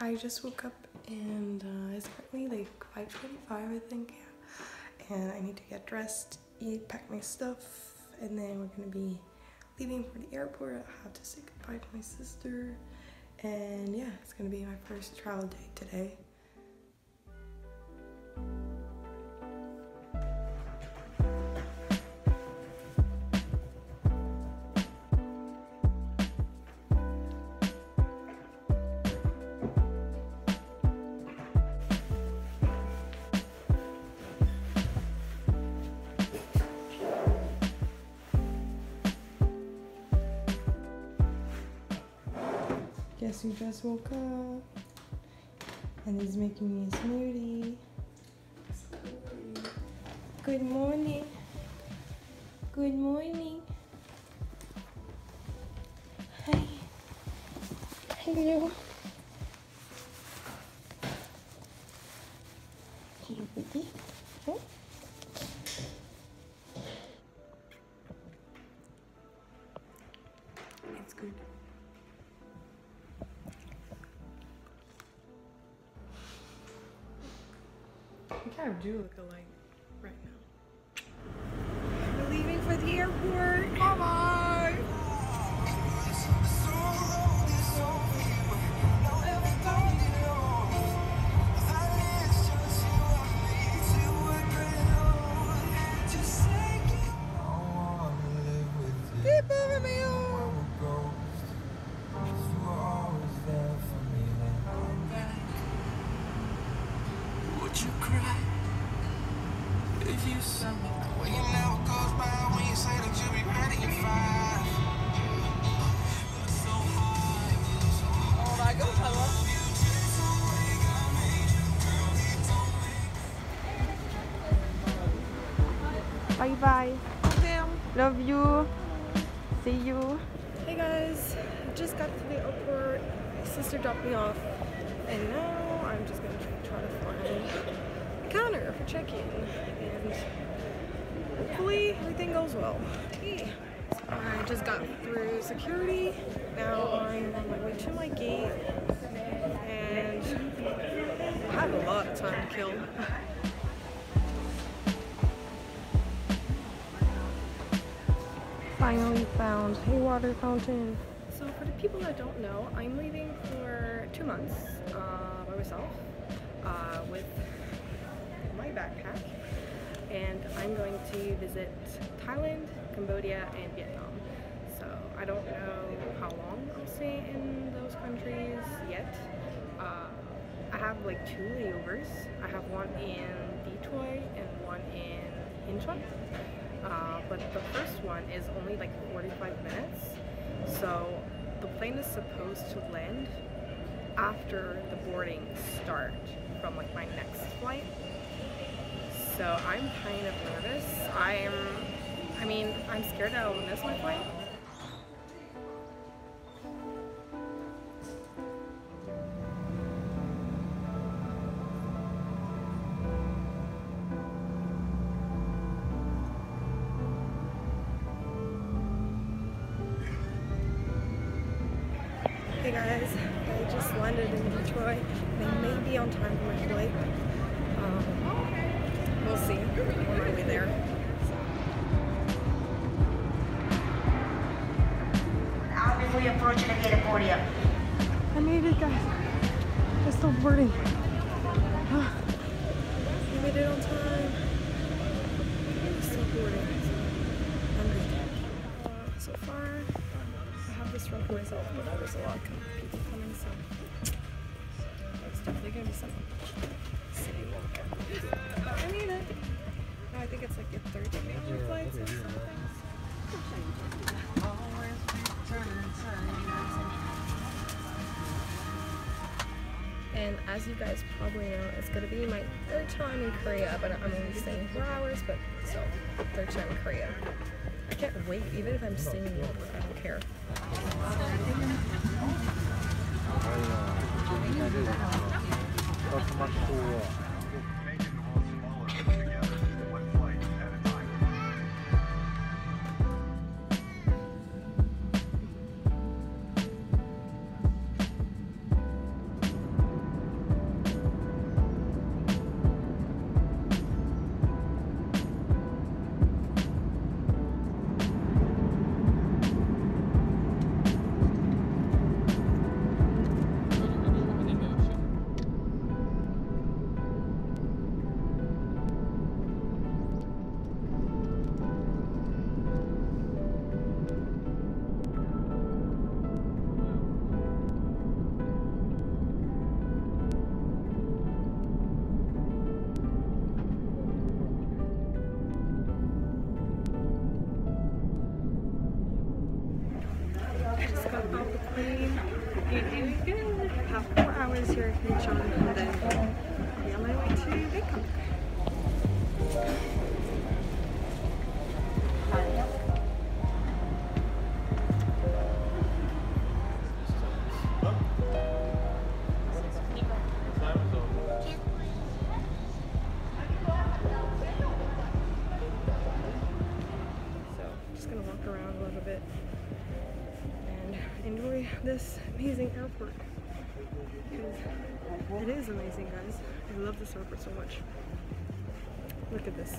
I just woke up and uh, it's currently like 5:25, I think. Yeah. And I need to get dressed, eat, pack my stuff, and then we're gonna be leaving for the airport. I have to say goodbye to my sister, and yeah, it's gonna be my first travel day today. Guess who just woke up and is making me a smoothie. Good morning. Good morning. Hi. Hello. Hello, baby. Huh? Kind of do look alike Bye bye. Love you. See you. Hey guys, I just got to the airport. My sister dropped me off, and now I'm just gonna try to find a counter for check-in, and hopefully everything goes well. Hey. I just got through security. Now I'm on my way to my gate, and I have a lot of time to kill. Finally found a water fountain. So for the people that don't know, I'm leaving for two months uh, by myself uh, with my backpack, and I'm going to visit Thailand, Cambodia, and Vietnam. So I don't know how long I'll stay in those countries yet. Uh, I have like two layovers. I have one in Detroit and one in Incheon. Uh, but the first one is only like 45 minutes. So the plane is supposed to land after the boarding start from like my next flight. So I'm kind of nervous. I'm, I mean, I'm scared I'll miss my flight. Hey guys, I just landed in Detroit. I may be on time for my flight. Um, we'll see. I'm on my way there. Out before you approach the gate at podium. I made it, guys. We're still boarding. We made it on time. We're still boarding. So I'm good. Uh, so far, I have this run for myself, but there's a lot of people coming, so it's definitely gonna be some And as you guys probably know, it's gonna be my third time in Korea, but I'm only staying four hours, but still, third time in Korea. I can't wait, even if I'm staying in airport, I don't care. And then I'll be on my way to. So just gonna walk around a little bit and enjoy this amazing airport. It is amazing, guys. I love this airport so much. Look at this.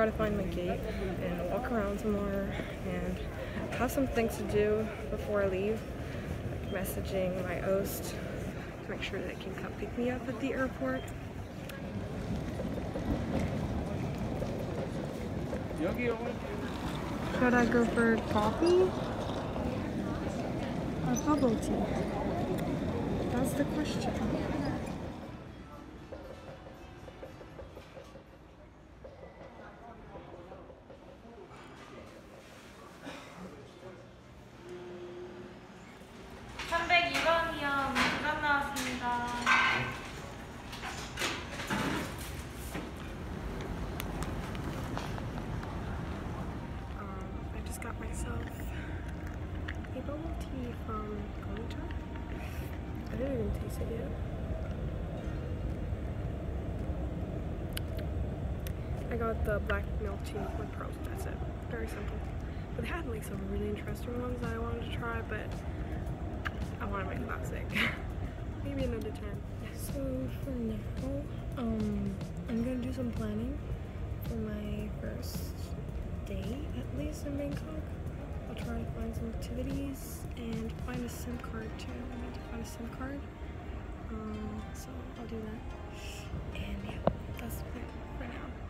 Try to find my gate and walk around some more and have some things to do before I leave. Like messaging my host to make sure they can come pick me up at the airport. Should I go for coffee or bubble tea? That's the question. Got the black milk tea with pearls. That's it. Very simple. But they had like some really interesting ones that I wanted to try, but I want to make classic. Maybe another time. So for now, um, I'm gonna do some planning for my first day at least in Bangkok. I'll try to find some activities and find a SIM card too. I need to find a SIM card. Um, so I'll do that. And yeah, that's it for now.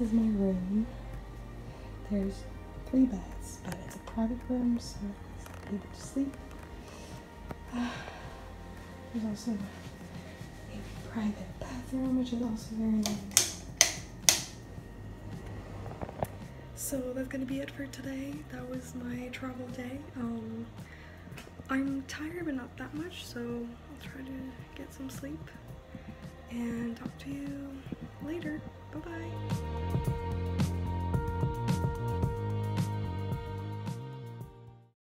this is my room. There's three beds, but it's a private room, so I'm able to sleep. there's also a private bathroom, which is also very nice. So that's gonna be it for today. That was my travel day. Um, I'm tired, but not that much, so I'll try to get some sleep and talk to you later. Bye-bye.